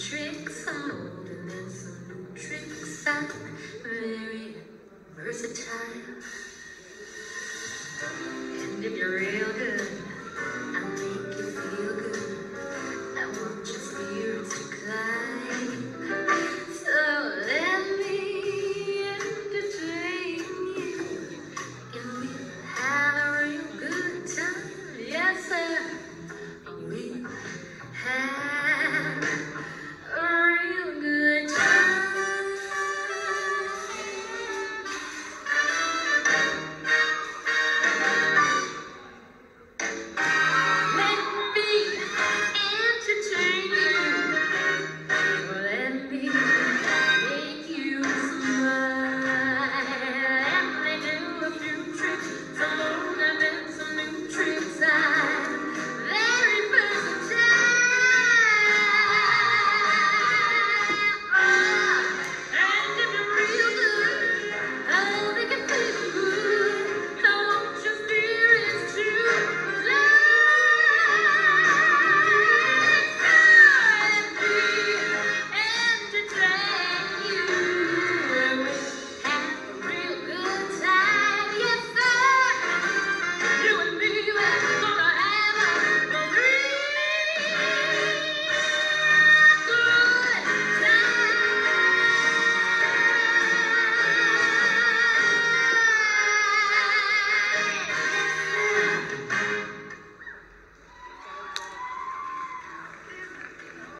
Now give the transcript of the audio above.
tricks. I'm older than some new tricks. I'm versatile. And if you're ready.